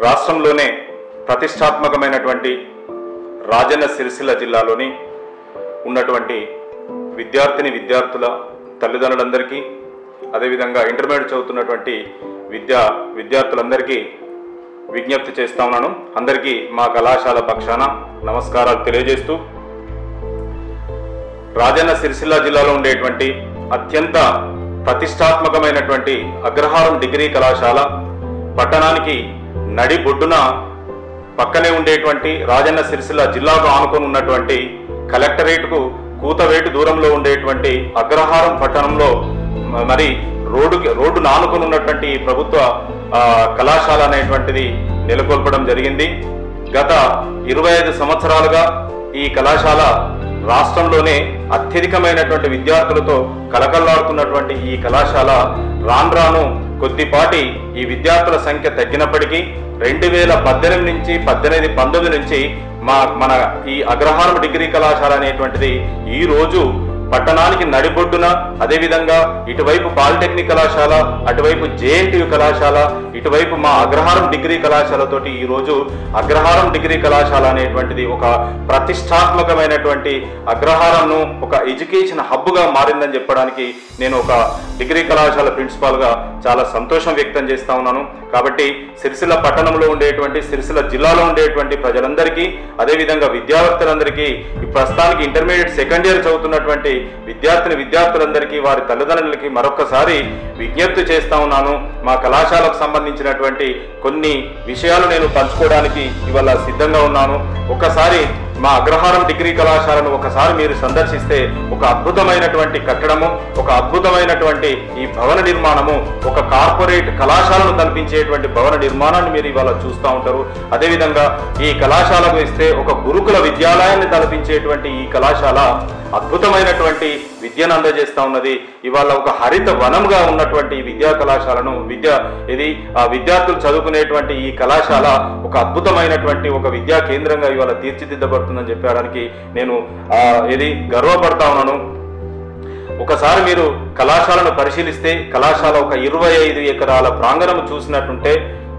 రాష్ట్రంలోనే ప్రతిష్టాత్మకమైనటువంటి రాజన్న సిరిసిల్ల జిల్లాలోని ఉన్నటువంటి విద్యార్థిని విద్యార్థుల తల్లిదండ్రులందరికీ అదేవిధంగా ఇంటర్మీడియట్ చదువుతున్నటువంటి విద్యా విద్యార్థులందరికీ విజ్ఞప్తి చేస్తా ఉన్నాను. అందరికీ మా కళాశాల పక్షాన నమస్కారాలు తెలియజేస్తూ రాజన్న సిరిసిల్ల జిల్లాలో ఉండేటువంటి అత్యంత ప్రతిష్టాత్మకమైనటువంటి అగ్రహారం డిగ్రీ కళాశాల పట్టణానికి నడి బొడ్డున పక్కనే ఉండేటువంటి రాజన్న సిరిసిల్ల జిల్లాకు ఆనుకొని ఉన్నటువంటి కలెక్టరేట్కు కూతవేటు దూరంలో ఉండేటువంటి అగ్రహారం పట్టణంలో మరి రోడ్డుకి రోడ్డు నానుకొని ఉన్నటువంటి ప్రభుత్వ కళాశాల అనేటువంటిది నెలకొల్పడం జరిగింది. గత ఇరవై ఐదు సంవత్సరాలుగా ఈ కళాశాల రాష్ట్రంలోనే అత్యధికమైనటువంటి విద్యార్థులతో కలకల్లాడుతున్నటువంటి ఈ కళాశాల రాను రాను కొద్దిపాటి ఈ విద్యార్థుల సంఖ్య తగ్గినప్పటికీ రెండు వేల పద్దెనిమిది నుంచి పద్దెనిమిది పంతొమ్మిది నుంచి మా మన ఈ అగ్రహారం డిగ్రీ కళాశాల అనేటువంటిది ఈ రోజు పట్టణానికి నడిబొడ్డున అదేవిధంగా ఇటువైపు పాలిటెక్నిక్ కళాశాల అటువైపు జేఎన్టీయు కళాశాల ఇటువైపు మా అగ్రహారం డిగ్రీ కళాశాలతోటి ఈరోజు అగ్రహారం డిగ్రీ కళాశాల అనేటువంటిది ఒక ప్రతిష్టాత్మకమైనటువంటి అగ్రహారంను ఒక ఎడ్యుకేషన్ హబ్గా మారిందని చెప్పడానికి నేను ఒక డిగ్రీ కళాశాల ప్రిన్సిపాల్గా చాలా సంతోషం వ్యక్తం చేస్తా ఉన్నాను. కాబట్టి సిరిసిల్ల పట్టణంలో ఉండేటువంటి సిరిసిల్ల జిల్లాలో ఉండేటువంటి ప్రజలందరికీ అదేవిధంగా విద్యార్థులందరికీ ఈ ప్రస్తుతానికి ఇంటర్మీడియట్ సెకండ్ ఇయర్ చదువుతున్నటువంటి విద్యార్థిని విద్యార్థులందరికీ వారి తల్లిదండ్రులకి మరొకసారి విజ్ఞప్తి చేస్తా ఉన్నాను. మా కళాశాలకు సంబంధించినటువంటి కొన్ని విషయాలు నేను పంచుకోవడానికి ఇవాళ సిద్ధంగా ఉన్నాను. ఒకసారి మా అగ్రహారం డిగ్రీ కళాశాలను ఒకసారి మీరు సందర్శిస్తే ఒక అద్భుతమైనటువంటి కట్టడము ఒక అద్భుతమైనటువంటి ఈ భవన నిర్మాణము ఒక కార్పొరేట్ కళాశాలను కల్పించేటువంటి భవన నిర్మాణాన్ని మీరు ఇవాళ చూస్తూ ఉంటారు. అదేవిధంగా ఈ కళాశాలకు ఇస్తే ఒక గురుకుల విద్యాలయాన్ని తలపించేటువంటి ఈ కళాశాల అద్భుతమైనటువంటి విద్యను అందజేస్తూ ఉన్నది. ఇవాళ ఒక హరిత వనంగా ఉన్నటువంటి ఈ విద్యా కళాశాలను విద్య ఇది ఆ విద్యార్థులు చదువుకునేటువంటి ఈ కళాశాల ఒక అద్భుతమైనటువంటి ఒక విద్యా కేంద్రంగా ఇవాళ తీర్చిదిద్దబడుతుందని చెప్పడానికి నేను ఇది గర్వపడతా ఉన్నాను. ఒకసారి మీరు కళాశాలను పరిశీలిస్తే కళాశాల ఒక ఇరవై ఐదు ఎకరాల ప్రాంగణం చూసినట్టుంటే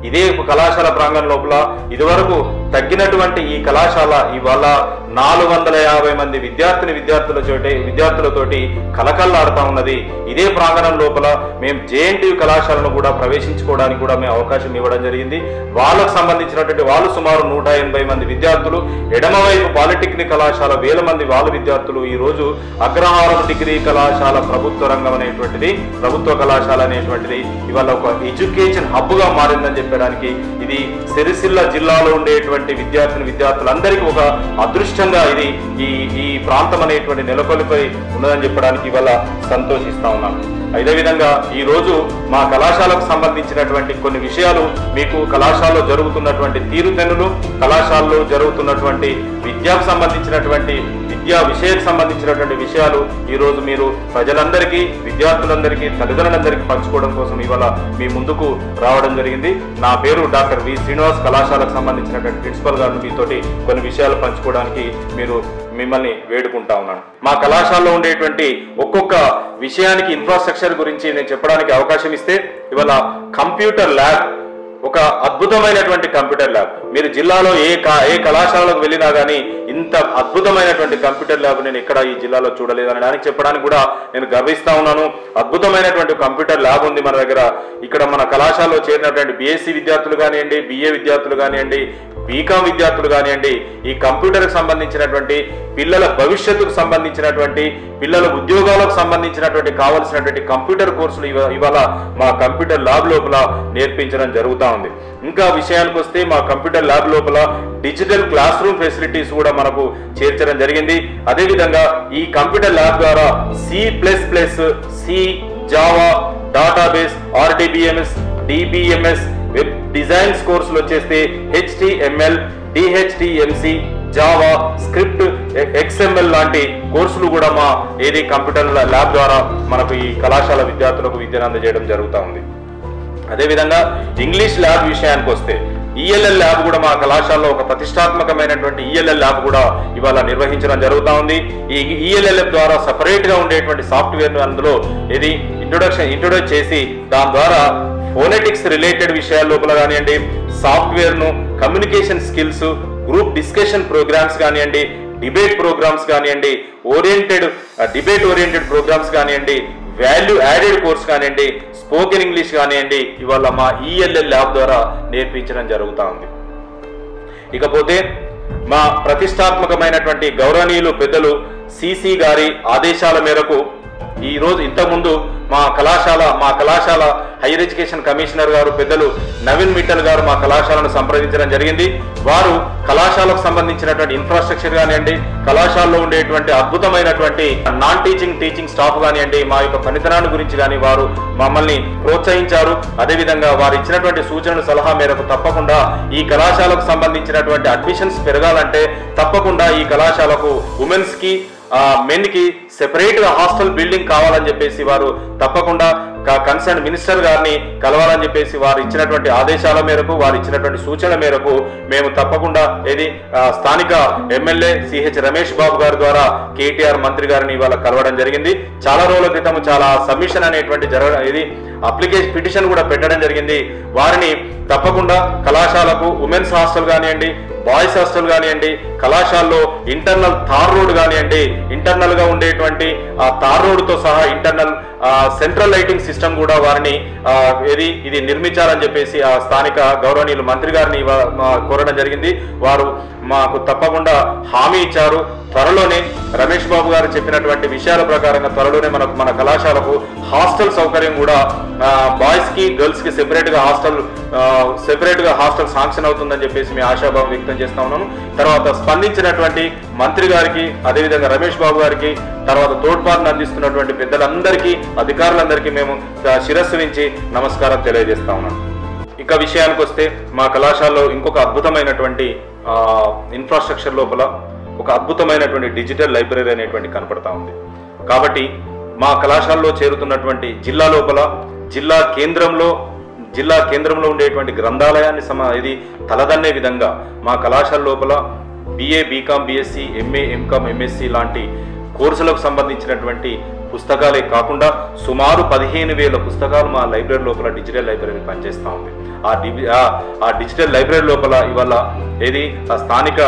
ఇదే ఒక కళాశాల ప్రాంగణం లోపల ఇదివరకు తగ్గినటువంటి ఈ కళాశాల ఇవాళ నాలుగు వందల యాభై మంది విద్యార్థిని విద్యార్థుల చోటి విద్యార్థులతోటి కలకల్లాడుతా ఉన్నది. ఇదే ప్రాంగణం లోపల మేము జేఎన్టీయు కళాశాలను కూడా ప్రవేశించుకోవడానికి కూడా మేము అవకాశం ఇవ్వడం జరిగింది. వాళ్ళకు సంబంధించినటువంటి వాళ్ళు సుమారు నూట ఎనభై మంది విద్యార్థులు ఎడమవైపు పాలిటెక్నిక్ కళాశాల వేల మంది వాళ్ళ విద్యార్థులు. ఈ రోజు అగ్రహారం డిగ్రీ కళాశాల ప్రభుత్వ రంగం అనేటువంటిది ప్రభుత్వ కళాశాల అనేటువంటిది ఇవాళ ఒక ఎడ్యుకేషన్ హబ్గా మారిందని చెప్పడానికి ఇది సిరిసిల్ల జిల్లాలో ఉండేటువంటి విద్యార్థిని విద్యార్థులందరికీ ఒక అదృష్ట నిజంగా ఇది ఈ ఈ ప్రాంతం అనేటువంటి నెలకొలిపై ఉన్నదని చెప్పడానికి ఇవాళ సంతోషిస్తా ఉన్నాను అదేవిధంగా ఈ రోజు మా కళాశాలకు సంబంధించినటువంటి కొన్ని విషయాలు మీకు కళాశాలలో జరుగుతున్నటువంటి తీరుతెన్నులు కళాశాలలో జరుగుతున్నటువంటి విద్యకు సంబంధించినటువంటి విద్యా విషయకు సంబంధించినటువంటి విషయాలు ఈరోజు మీరు ప్రజలందరికీ విద్యార్థులందరికీ తల్లిదండ్రులందరికీ పంచుకోవడం కోసం ఇవాళ మీ ముందుకు రావడం జరిగింది. నా పేరు డాక్టర్ వి శ్రీనివాస్. కళాశాలకు సంబంధించినటువంటి ప్రిన్సిపల్ గారు మీతోటి కొన్ని విషయాలు పంచుకోవడానికి మీరు మిమ్మల్ని వేడుకుంటా ఉన్నాను. మా కళాశాలలో ఉండేటువంటి ఒక్కొక్క విషయానికి ఇన్ఫ్రాస్ట్రక్చర్ గురించి నేను చెప్పడానికి అవకాశం ఇస్తే ఇవాళ కంప్యూటర్ ల్యాబ్ ఒక అద్భుతమైనటువంటి కంప్యూటర్ ల్యాబ్. మీరు జిల్లాలో ఏ కా ఏ కళాశాలకు వెళ్ళినా కానీ ఇంత అద్భుతమైనటువంటి కంప్యూటర్ ల్యాబ్ నేను ఇక్కడ ఈ జిల్లాలో చూడలేదని అనడానికి చెప్పడానికి కూడా నేను గర్విస్తా ఉన్నాను. అద్భుతమైనటువంటి కంప్యూటర్ ల్యాబ్ ఉంది మన దగ్గర. ఇక్కడ మన కళాశాలలో చేరినటువంటి బీఎస్సీ విద్యార్థులు కానివ్వండి బిఏ విద్యార్థులు కానివ్వండి బీకామ్ విద్యార్థులు కానివ్వండి ఈ కంప్యూటర్కి సంబంధించినటువంటి పిల్లల భవిష్యత్తుకు సంబంధించినటువంటి పిల్లల ఉద్యోగాలకు సంబంధించినటువంటి కావలసినటువంటి కంప్యూటర్ కోర్సులు ఇవాళ మా కంప్యూటర్ ల్యాబ్ లోపల నేర్పించడం జరుగుతూ ఉంది. ఇంకా విషయానికి వస్తే మా కంప్యూటర్ ల్యాబ్ లోపల డిజిటల్ క్లాస్ రూమ్ ఫెసిలిటీస్ కూడా మనకు చేర్చడం జరిగింది. అదేవిధంగా ఈ కంప్యూటర్ ల్యాబ్ ద్వారా C plus plus C Java database RDBMS DBMS web designs కోర్సులు వచ్చేస్తే హెచ్టిఎంఎల్ డిహెచ్టిఎంసి జావా స్క్రిప్ట్ ఎక్స్ఎంఎల్ లాంటి కోర్సులు కూడా మా ఏది కంప్యూటర్ ల్యాబ్ ద్వారా మనకు ఈ కళాశాల విద్యార్థులకు విద్యను అందజేయడం జరుగుతూ ఉంది. అదేవిధంగా ఇంగ్లీష్ ల్యాబ్ విషయానికి వస్తే ఈఎల్ఎల్ ల్యాబ్ కూడా మా కళాశాలలో ఒక ప్రతిష్టాత్మకమైనటువంటి ఈఎల్ఎల్ ల్యాబ్ కూడా ఇవాళ నిర్వహించడం జరుగుతూ ఉంది. ఈ ఈఎల్ఎల్ ద్వారా సపరేట్గా ఉండేటువంటి సాఫ్ట్వేర్ అందులో ఇది ఇంట్రొడక్షన్ ఇంట్రొడ్యూస్ చేసి దాని ద్వారా ఫోనెటిక్స్ రిలేటెడ్ విషయాల లోపల కానివ్వండి సాఫ్ట్వేర్ను communication skills group discussion programs కానివ్వండి డిబేట్ ప్రోగ్రామ్స్ కానివ్వండి ఓరియంటెడ్ డిబేట్ ఓరియంటెడ్ ప్రోగ్రామ్స్ కానివ్వండి వాల్యూ యాడెడ్ కోర్స్ కానివ్వండి స్పోకెన్ ఇంగ్లీష్ కానివ్వండి ఇవాళ మా ఈఎల్ఎల్ ల్యాబ్ ద్వారా నేర్పించడం జరుగుతూ ఉంది. ఇకపోతే మా ప్రతిష్టాత్మకమైనటువంటి గౌరవనీయులు పెద్దలు సిసి గారి ఆదేశాల మేరకు ఈ రోజు ఇంతకుముందు మా కళాశాల మా కళాశాల హైయర్ ఎడ్యుకేషన్ కమిషనర్ గారు పెద్దలు నవీన్ మిట్టల్ గారు మా కళాశాలను సంప్రదించడం జరిగింది. వారు కళాశాలకు సంబంధించినటువంటి ఇన్ఫ్రాస్ట్రక్చర్ కానివ్వండి కళాశాలలో ఉండేటువంటి అద్భుతమైనటువంటి నాన్ టీచింగ్ టీచింగ్ స్టాఫ్ కానివ్వండి మా యొక్క పనితనాన్ని గురించి కానీ వారు మమ్మల్ని ప్రోత్సహించారు. అదేవిధంగా వారు ఇచ్చినటువంటి సూచనలు సలహా మేరకు తప్పకుండా ఈ కళాశాలకు సంబంధించినటువంటి అడ్మిషన్స్ పెరగాలంటే తప్పకుండా ఈ కళాశాలకు ఉమెన్స్కి మెన్కి హాస్టల్ బిల్డింగ్ కావాలని చెప్పేసి వారు తప్పకుండా కన్సర్న్ మినిస్టర్ గారిని కలవాలని చెప్పేసి వారు ఇచ్చినటువంటి ఆదేశాల మేరకు వారు ఇచ్చినటువంటి సూచనల మేరకు మేము తప్పకుండా ఏది స్థానిక ఎమ్మెల్యే సిహెచ్ రమేష్ బాబు గారి ద్వారా కేటీఆర్ మంత్రి గారిని ఇవాళ కలవడం జరిగింది. చాలా రోజుల క్రితం చాలా సబ్మిషన్ అనేటువంటి జరగ ఇది అప్లికేషన్ పిటిషన్ కూడా పెట్టడం జరిగింది. వారిని తప్పకుండా కళాశాలకు ఉమెన్స్ హాస్టల్ కానివ్వండి బాయ్స్ హాస్టల్ కానివ్వండి కళాశాలలో ఇంటర్నల్ తార్ రోడ్ కానివ్వండి ఇంటర్నల్గా ఉండేటువంటి ఆ తార్ రోడ్తో సహా ఇంటర్నల్ సెంట్రల్ లైటింగ్ సిస్టమ్ కూడా వారిని ఏది ఇది నిర్మించాలని చెప్పేసి ఆ స్థానిక గౌరవనీయులు మంత్రి గారిని కోరడం జరిగింది. వారు మాకు తప్పకుండా హామీ ఇచ్చారు. త్వరలోనే రమేష్ బాబు గారు చెప్పినటువంటి విషయాల ప్రకారంగా త్వరలోనే మనకు మన కళాశాలకు హాస్టల్ సౌకర్యం కూడా బాయ్స్కి గర్ల్స్కి సెపరేట్గా హాస్టల్ సెపరేట్గా హాస్టల్ శాంక్షన్ అవుతుందని చెప్పేసి మేము ఆశాభావం వ్యక్తం చేస్తా ఉన్నాము. తర్వాత స్పందించినటువంటి మంత్రి గారికి అదేవిధంగా రమేష్ బాబు గారికి తర్వాత తోడ్పాటును అందిస్తున్నటువంటి పెద్దలందరికీ అధికారులందరికీ మేము శిరస్సు నుంచి నమస్కారం తెలియజేస్తా ఉన్నాం. ఇక విషయానికి వస్తే మా కళాశాలలో ఇంకొక అద్భుతమైనటువంటి ఇన్ఫ్రాస్ట్రక్చర్ లోపల ఒక అద్భుతమైనటువంటి డిజిటల్ లైబ్రరీ అనేటువంటి కనపడతా ఉంది. కాబట్టి మా కళాశాలలో చేరుతున్నటువంటి జిల్లా లోపల జిల్లా కేంద్రంలో జిల్లా కేంద్రంలో ఉండేటువంటి గ్రంథాలయాన్ని సమా ఇది తలదన్నే విధంగా మా కళాశాల లోపల BA BCom BSc MA MCom MSc లాంటి కోర్సులకు సంబంధించినటువంటి పుస్తకాలే కాకుండా సుమారు పదిహేను వేల పుస్తకాలు మా లైబ్రరీ లోపల డిజిటల్ లైబ్రరీ పనిచేస్తూ ఉంది. ఆ డి ఆ- ఆ డిజిటల్ లైబ్రరీ లోపల ఇవాళ ఏది? ఆ స్థానిక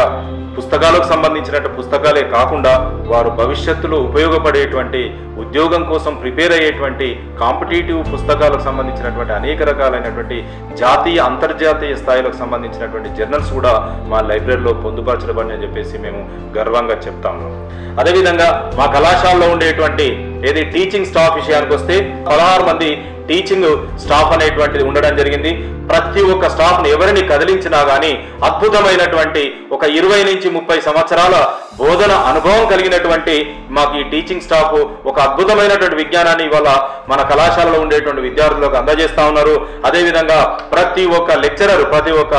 పుస్తకాలకు సంబంధించినట్టు పుస్తకాలే కాకుండా వారు భవిష్యత్తులో ఉపయోగపడేటువంటి ఉద్యోగం కోసం ప్రిపేర్ అయ్యేటువంటి కాంపిటేటివ్ పుస్తకాలకు సంబంధించినటువంటి అనేక రకాలైనటువంటి జాతీయ అంతర్జాతీయ స్థాయిలకు సంబంధించినటువంటి జర్నల్స్ కూడా మా లైబ్రరీలో పొందుపరచబడి అని చెప్పేసి మేము గర్వంగా చెప్తాము. అదేవిధంగా మా కళాశాలలో ఉండేటువంటి ఏది టీచింగ్ స్టాఫ్ విషయానికి వస్తే పదహారు మంది టీచింగ్ స్టాఫ్ అనేటువంటిది ఉండడం జరిగింది. ప్రతి ఒక్క స్టాఫ్ని ఎవరిని కదిలించినా కానీ అద్భుతమైనటువంటి ఒక ఇరవై నుంచి ముప్పై సంవత్సరాల బోధన అనుభవం కలిగినటువంటి మాకు ఈ టీచింగ్ స్టాఫ్ ఒక అద్భుతమైనటువంటి విజ్ఞానాన్ని ఇవాళ మన కళాశాలలో ఉండేటువంటి విద్యార్థులకు అందజేస్తా ఉన్నారు. అదేవిధంగా ప్రతి ఒక్క లెక్చరర్ ప్రతి ఒక్క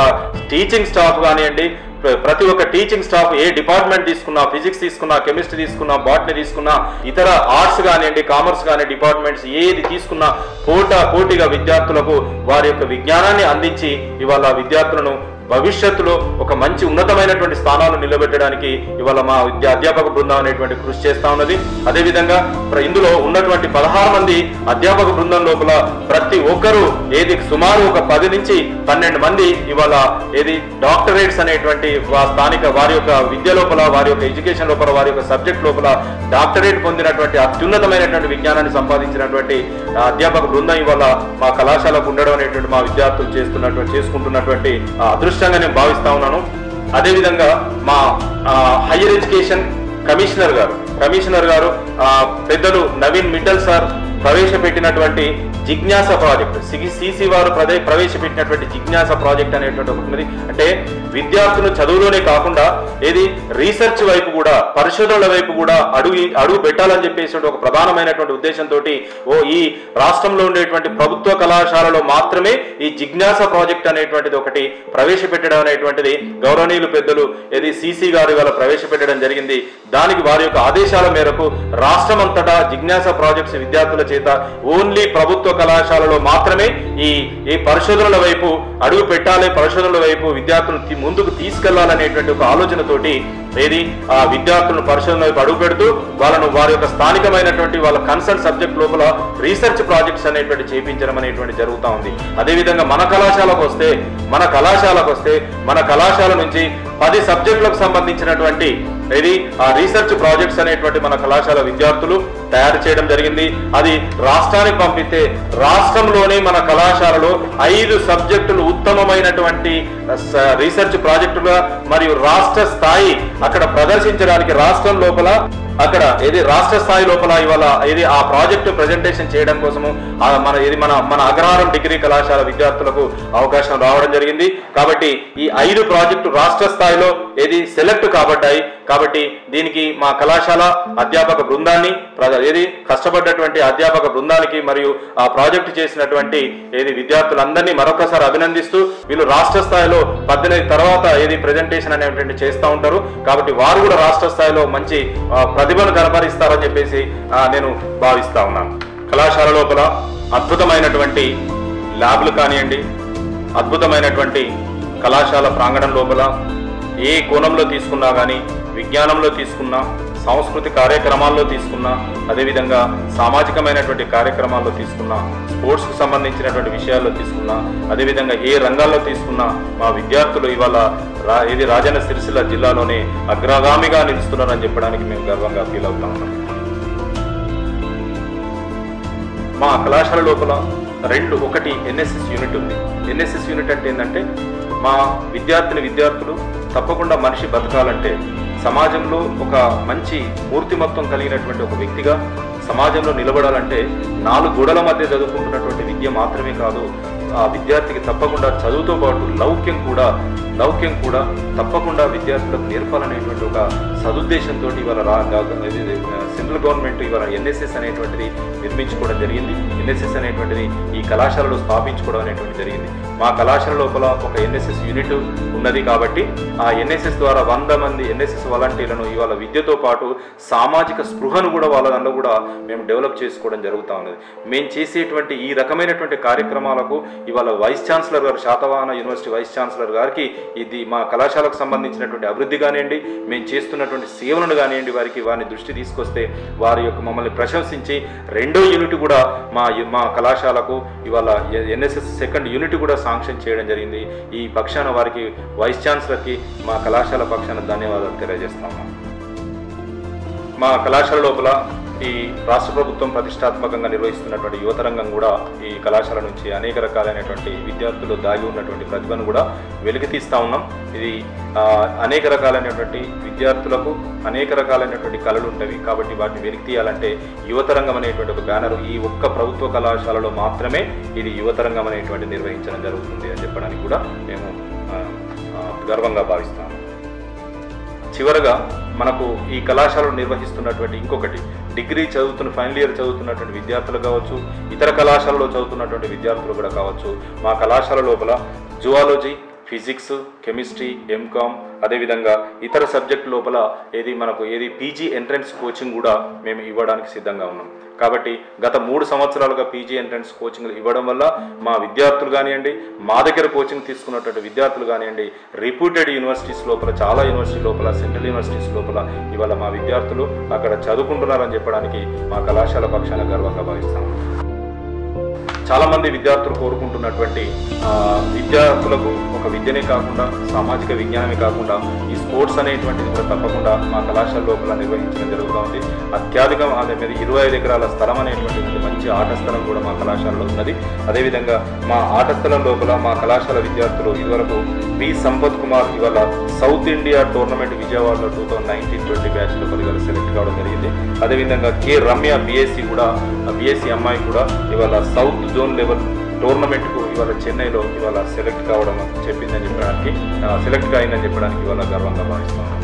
టీచింగ్ స్టాఫ్ కానివ్వండి ప్రతి ఒక్క టీచింగ్ స్టాఫ్ ఏ డిపార్ట్మెంట్ తీసుకున్నా ఫిజిక్స్ తీసుకున్నా కెమిస్ట్రీ తీసుకున్నా బాటనీ తీసుకున్నా ఇతర ఆర్ట్స్ కానివ్వండి కామర్స్ కానీ డిపార్ట్మెంట్స్ ఏది తీసుకున్నా పోటా పోటీగా విద్యార్థులకు వారి యొక్క విజ్ఞానాన్ని అందించి ఇవాళ విద్యార్థులను భవిష్యత్తులో ఒక మంచి ఉన్నతమైనటువంటి స్థానాలు నిలబెట్టడానికి ఇవాళ మా విద్యా అధ్యాపక బృందం అనేటువంటి కృషి చేస్తా ఉన్నది. అదేవిధంగా ఇందులో ఉన్నటువంటి పదహారు మంది అధ్యాపక బృందం లోపల ప్రతి ఒక్కరూ ఏది సుమారు ఒక పది నుంచి పన్నెండు మంది ఇవాళ ఏది డాక్టరేట్స్ అనేటువంటి స్థానిక వారి యొక్క విద్య లోపల వారి యొక్క ఎడ్యుకేషన్ లోపల వారి యొక్క సబ్జెక్ట్ లోపల డాక్టరేట్ పొందినటువంటి అత్యున్నతమైనటువంటి విజ్ఞానాన్ని సంపాదించినటువంటి అధ్యాపక బృందం ఇవాళ మా కళాశాలకు ఉండడం అనేటువంటి మా విద్యార్థులు చేస్తున్నటువంటి చేసుకుంటున్నటువంటి అదృష్ట. అదృష్టంగా నేను భావిస్తా ఉన్నాను. అదేవిధంగా మా హైయర్ ఎడ్యుకేషన్ కమిషనర్ గారు కమిషనర్ గారు ఆ, పెద్దలు నవీన్ మిట్టల్ సార్ ప్రవేశపెట్టినటువంటి జిజ్ఞాస ప్రాజెక్ట్ సిసి వారు ప్రదే- ప్రవేశపెట్టినటువంటి జిజ్ఞాస ప్రాజెక్ట్ అనేటువంటి ఒకటి అంటే విద్యార్థులు చదువులోనే కాకుండా ఏది రీసెర్చ్ వైపు కూడా పరిశోధనల వైపు కూడా అడుగు అడుగు పెట్టాలని చెప్పేసి ఒక ప్రధానమైనటువంటి ఉద్దేశంతో ఓ ఈ రాష్ట్రంలో ఉండేటువంటి ప్రభుత్వ కళాశాలలో మాత్రమే ఈ జిజ్ఞాస ప్రాజెక్ట్ అనేటువంటిది ఒకటి ప్రవేశపెట్టడం అనేటువంటిది గౌరవనీయులు పెద్దలు ఏది సిసి గారు ఇవాళ ప్రవేశపెట్టడం జరిగింది. దానికి వారి యొక్క ఆదేశాల మేరకు రాష్ట్రమంతటా జిజ్ఞాస ప్రాజెక్ట్స్ విద్యార్థుల చేత ఓన్లీ ప్రభుత్వ కళాశాలలో మాత్రమే ఈ ఈ పరిశోధనల వైపు అడుగు పెట్టాలి పరిశోధనల వైపు విద్యార్థులను ముందుకు తీసుకెళ్ళాలనేటువంటి ఒక ఆలోచనతోటి ఏది ఆ విద్యార్థులను పరిశోధన వైపు అడుగు పెడుతూ వాళ్ళను వారి యొక్క స్థానికమైనటువంటి వాళ్ళ కన్సర్న్ సబ్జెక్ట్ లోపల రీసెర్చ్ ప్రాజెక్ట్స్ అనేటువంటి చేపించడం అనేటువంటి జరుగుతూ ఉంది. అదేవిధంగా మన కళాశాలకు వస్తే మన కళాశాలకు వస్తే మన కళాశాల నుంచి పది సబ్జెక్టులకు సంబంధించినటువంటి ఇది ఆ రీసెర్చ్ ప్రాజెక్ట్స్ అనేటువంటి మన కళాశాల విద్యార్థులు తయారు చేయడం జరిగింది. అది రాష్ట్రానికి పంపితే రాష్ట్రంలోనే మన కళాశాలలో ఐదు సబ్జెక్టులు ఉత్తమమైనటువంటి స- రీసెర్చ్ ప్రాజెక్టుగా మరియు రాష్ట్ర స్థాయి అక్కడ ప్రదర్శించడానికి రాష్ట్రం లోపల అక్కడ ఏది రాష్ట్ర స్థాయి లోపల ఇవాళ ఇది ఆ ప్రాజెక్టు ప్రజెంటేషన్ చేయడం కోసము మన ఇది మన మన అగ్రహారం డిగ్రీ కళాశాల విద్యార్థులకు అవకాశం రావడం జరిగింది. కాబట్టి ఈ ఐదు ప్రాజెక్టు రాష్ట్ర స్థాయిలో ఏది సెలెక్ట్ కాబడ్డాయి కాబట్టి దీనికి మా కళాశాల అధ్యాపక బృందాన్ని ఏది కష్టపడ్డటువంటి అధ్యాపక బృందానికి మరియు ఆ ప్రాజెక్టు చేసినటువంటి ఏది విద్యార్థులందరినీ మరొకసారి అభినందిస్తూ వీళ్ళు రాష్ట్ర స్థాయిలో పద్దెనిమిది తర్వాత ఏది ప్రజెంటేషన్ అనేటువంటి చేస్తూ ఉంటారు. కాబట్టి వారు కూడా రాష్ట్ర స్థాయిలో మంచి ప్రతిభను కనపరిస్తారని చెప్పేసి నేను భావిస్తా ఉన్నాను. కళాశాల లోపల అద్భుతమైనటువంటి ల్యాబ్లు కానివ్వండి అద్భుతమైనటువంటి కళాశాల ప్రాంగణం లోపల ఏ కోణంలో తీసుకున్నా కానీ విజ్ఞానంలో తీసుకున్నా సాంస్కృతిక కార్యక్రమాల్లో తీసుకున్నా అదేవిధంగా సామాజికమైనటువంటి కార్యక్రమాల్లో తీసుకున్నా స్పోర్ట్స్కు సంబంధించినటువంటి విషయాల్లో తీసుకున్నా అదేవిధంగా ఏ రంగాల్లో తీసుకున్నా మా విద్యార్థులు ఇవాళ రా ఇది రాజన్న సిరిసిల్ల జిల్లాలోనే అగ్రగామిగా నిలుస్తున్నారని చెప్పడానికి మేము గర్వంగా ఫీల్ అవుతా ఉన్నాం. మా కళాశాల లోపల రెండు ఒకటి ఎన్ఎస్ఎస్ యూనిట్ ఉంది. ఎన్ఎస్ఎస్ యూనిట్ అంటే ఏంటంటే మా విద్యార్థిని విద్యార్థులు తప్పకుండా మనిషి బతకాలంటే సమాజంలో ఒక మంచి మూర్తిమత్వం కలిగినటువంటి ఒక వ్యక్తిగా సమాజంలో నిలబడాలంటే నాలుగు గోడల మధ్య చదువుకుంటున్నటువంటి విద్య మాత్రమే కాదు ఆ విద్యార్థికి తప్పకుండా చదువుతో పాటు లౌక్యం కూడా లౌక్యం కూడా తప్పకుండా విద్యార్థులకు నేర్పాలనేటువంటి ఒక సదుద్దేశంతో ఇవాళ రా సెంట్రల్ గవర్నమెంట్ ఇవాళ ఎన్ఎస్ఎస్ అనేటువంటిది నిర్మించుకోవడం జరిగింది. ఎన్ఎస్ఎస్ అనేటువంటిది ఈ కళాశాలలో స్థాపించుకోవడం అనేటువంటి జరిగింది. మా కళాశాల లోపల ఒక ఎన్ఎస్ఎస్ యూనిట్ ఉన్నది కాబట్టి ఆ ఎన్ఎస్ఎస్ ద్వారా వంద మంది ఎన్ఎస్ఎస్ వాలంటీర్లను ఇవాళ విద్యతో పాటు సామాజిక స్పృహను కూడా వాళ్ళ దానిలో కూడా మేము డెవలప్ చేసుకోవడం జరుగుతూ ఉన్నది. మేము చేసేటువంటి ఈ రకమైనటువంటి కార్యక్రమాలకు ఇవాళ వైస్ ఛాన్సలర్ గారు శాతవాహన యూనివర్సిటీ వైస్ ఛాన్సలర్ గారికి ఇది మా కళాశాలకు సంబంధించినటువంటి అభివృద్ధి కానివ్వండి మేము చేస్తున్నటువంటి సేవలను కానివ్వండి వారికి వారిని దృష్టి తీసుకొస్తే వారి యొక్క మమ్మల్ని ప్రశంసించి రెండో యూనిట్ కూడా మా మా కళాశాలకు ఇవాళ ఎన్ఎస్ఎస్ సెకండ్ యూనిట్ కూడా శాంక్షన్ చేయడం జరిగింది. ఈ పక్షాన వారికి వైస్ ఛాన్సలర్కి మా కళాశాల పక్షాన ధన్యవాదాలు తెలియజేస్తాము మా కళాశాల లోపల ఈ రాష్ట్ర ప్రభుత్వం ప్రతిష్టాత్మకంగా నిర్వహిస్తున్నటువంటి యువతరంగం కూడా ఈ కళాశాల నుంచి అనేక రకాలైనటువంటి విద్యార్థులు దాగి ఉన్నటువంటి ప్రతిభను కూడా వెలికితీస్తా ఉన్నాం. ఇది అనేక రకాలైనటువంటి విద్యార్థులకు అనేక రకాలైనటువంటి కళలు ఉంటాయి కాబట్టి వాటిని వెలికి తీయాలంటే యువతరంగం అనేటువంటి ఒక బ్యానర్ ఈ ఒక్క ప్రభుత్వ కళాశాలలో మాత్రమే ఇది యువతరంగం అనేటువంటి నిర్వహించడం జరుగుతుంది అని చెప్పడానికి కూడా మేము గర్వంగా భావిస్తాము. చివరగా మనకు ఈ కళాశాలను నిర్వహిస్తున్నటువంటి ఇంకొకటి డిగ్రీ చదువుతున్న ఫైనల్ ఇయర్ చదువుతున్నటువంటి విద్యార్థులు కావచ్చు ఇతర కళాశాలలో చదువుతున్నటువంటి విద్యార్థులు కూడా కావచ్చు మా కళాశాల లోపల జువాలజీ ఫిజిక్స్ కెమిస్ట్రీ ఎంకామ్ అదేవిధంగా ఇతర సబ్జెక్ట్ లోపల ఏది మనకు ఏది పీజీ ఎంట్రన్స్ కోచింగ్ కూడా మేము ఇవ్వడానికి సిద్ధంగా ఉన్నాం. కాబట్టి గత మూడు సంవత్సరాలుగా పీజీ ఎంట్రన్స్ కోచింగ్లు ఇవ్వడం వల్ల మా విద్యార్థులు కానివ్వండి మా దగ్గర కోచింగ్ తీసుకున్నటువంటి విద్యార్థులు కానివ్వండి రిప్యూటెడ్ యూనివర్సిటీస్ లోపల చాలా యూనివర్సిటీ లోపల సెంట్రల్ యూనివర్సిటీస్ లోపల ఇవాళ మా విద్యార్థులు అక్కడ చదువుకుంటున్నారని చెప్పడానికి మా కళాశాల పక్షాన గర్వంగా భావిస్తాము. చాలా మంది విద్యార్థులు కోరుకుంటున్నటువంటి విద్యార్థులకు ఒక విద్యనే కాకుండా సామాజిక విజ్ఞానమే కాకుండా ఈ స్పోర్ట్స్ అనేటువంటిది కూడా తప్పకుండా మా కళాశాల లోపల నిర్వహించడం జరుగుతూ ఉంది. అత్యధికం అదే మీద ఇరవై ఐదు ఎకరాల స్థలం అనేటువంటిది మంచి ఆట స్థలం కూడా మా కళాశాలలో ఉన్నది. అదేవిధంగా మా ఆట స్థలం లోపల మా కళాశాల విద్యార్థులు ఇదివరకు బి సంపత్ కుమార్ ఇవాళ సౌత్ ఇండియా టోర్నమెంట్ విజయవాడలో టూ థౌసండ్ నైన్టీన్ ట్వంటీ బ్యాచ్లో కొద్దిగా సెలెక్ట్ కావడం జరిగింది. అదేవిధంగా కే. రమ్య బిఎస్సి కూడా బిఎస్సి అమ్మాయి కూడా ఇవాళ సౌత్ జోన్ లెవెల్ టోర్నమెంట్కు ఇవాళ చెన్నైలో ఇవాళ సెలెక్ట్ కావడం చెప్పిందని చెప్పడానికి సెలెక్ట్ అయిందని చెప్పడానికి ఇవాళ గర్వంగా భావిస్తున్నాను.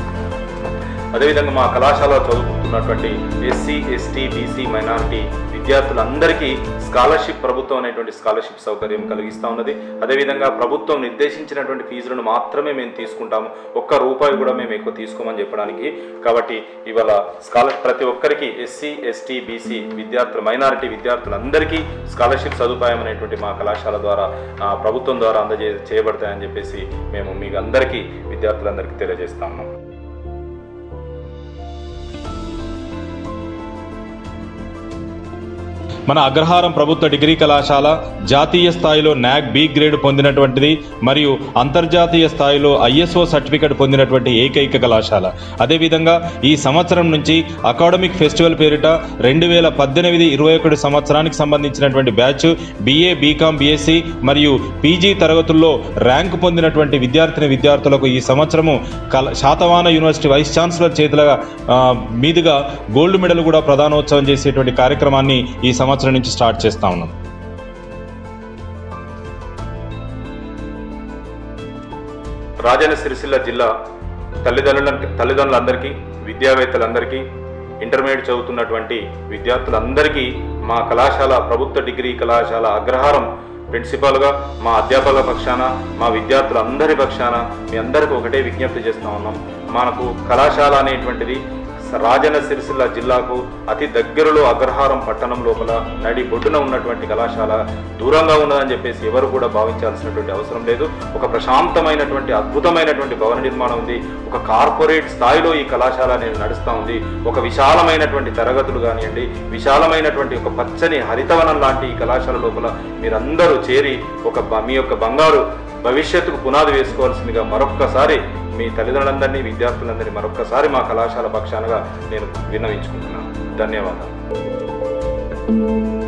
అదేవిధంగా మా కళాశాలలో ఉన్నటువంటి ఎస్సీ ఎస్టీ బీసీ మైనారిటీ విద్యార్థులందరికీ స్కాలర్షిప్ ప్రభుత్వం అనేటువంటి స్కాలర్షిప్ సౌకర్యం కలిగిస్తూ ఉన్నది. అదేవిధంగా ప్రభుత్వం నిర్దేశించినటువంటి ఫీజులను మాత్రమే మేము తీసుకుంటాము. ఒక్క రూపాయి కూడా మేము ఎక్కువ తీసుకోమని చెప్పడానికి. కాబట్టి ఇవాళ స్కాలర్ ప్రతి ఒక్కరికి ఎస్సీ ఎస్టీ బీసీ విద్యార్థులు మైనారిటీ విద్యార్థులందరికీ స్కాలర్షిప్ సదుపాయం అనేటువంటి మా కళాశాల ద్వారా ప్రభుత్వం ద్వారా అందజే చేయబడతాయని చెప్పేసి మేము మీకు అందరికీ విద్యార్థులందరికీ తెలియజేస్తా ఉన్నాం. మన అగ్రహారం ప్రభుత్వ డిగ్రీ కళాశాల జాతీయ స్థాయిలో నాక్ బి గ్రేడ్ పొందినటువంటిది మరియు అంతర్జాతీయ స్థాయిలో ఐఎస్ఓ సర్టిఫికేట్ పొందినటువంటి ఏకైక కళాశాల. అదేవిధంగా ఈ సంవత్సరం నుంచి అకాడమిక్ ఫెస్టివల్ పేరిట రెండు వేల పద్దెనిమిది ఇరవై ఒకటి సంవత్సరానికి సంబంధించినటువంటి బ్యాచ్ బీఏ బీకామ్ బీఎస్సీ మరియు పీజీ తరగతుల్లో ర్యాంకు పొందినటువంటి విద్యార్థిని విద్యార్థులకు ఈ సంవత్సరము కల శాతవాన యూనివర్సిటీ వైస్ ఛాన్సలర్ చేతుల మీదుగా గోల్డ్ మెడల్ కూడా ప్రధానోత్సవం చేసేటువంటి కార్యక్రమాన్ని ఈ సంవత్సరం నుంచి స్టార్ట్ చేస్తా ఉన్నాం. రాజన్న సిరిసిల్ల జిల్లా తల్లిదండ్రుల తల్లిదండ్రులందరికీ విద్యావేత్తలందరికీ ఇంటర్మీడియట్ చదువుతున్నటువంటి విద్యార్థులందరికీ మా కళాశాల ప్రభుత్వ డిగ్రీ కళాశాల అగ్రహారం ప్రిన్సిపాల్గా మా అధ్యాపకుల పక్షాన మా విద్యార్థులందరి పక్షాన మీ అందరికీ ఒకటే విజ్ఞప్తి చేస్తూ ఉన్నాం. మనకు కళాశాల అనేటువంటిది రాజన్న సిరిసిల్ల జిల్లాకు అతి దగ్గరలో అగ్రహారం పట్టణం లోపల నడి బొడ్డున ఉన్నటువంటి కళాశాల దూరంగా ఉన్నదని చెప్పేసి ఎవరు కూడా భావించాల్సినటువంటి అవసరం లేదు. ఒక ప్రశాంతమైనటువంటి అద్భుతమైనటువంటి భవన నిర్మాణం ఉంది. ఒక కార్పొరేట్ స్థాయిలో ఈ కళాశాల అనేది నడుస్తూ ఉంది. ఒక విశాలమైనటువంటి తరగతులు కానివ్వండి విశాలమైనటువంటి ఒక పచ్చని హరితవనం లాంటి ఈ కళాశాల లోపల మీరందరూ చేరి ఒక మీ యొక్క బంగారు భవిష్యత్తుకు పునాది వేసుకోవాల్సిందిగా మరొక్కసారి మీ తల్లిదండ్రులందరినీ విద్యార్థులందరినీ మరొక్కసారి మా కళాశాల పక్షానగా నేను విన్నవించుకుంటున్నాను. ధన్యవాదాలు.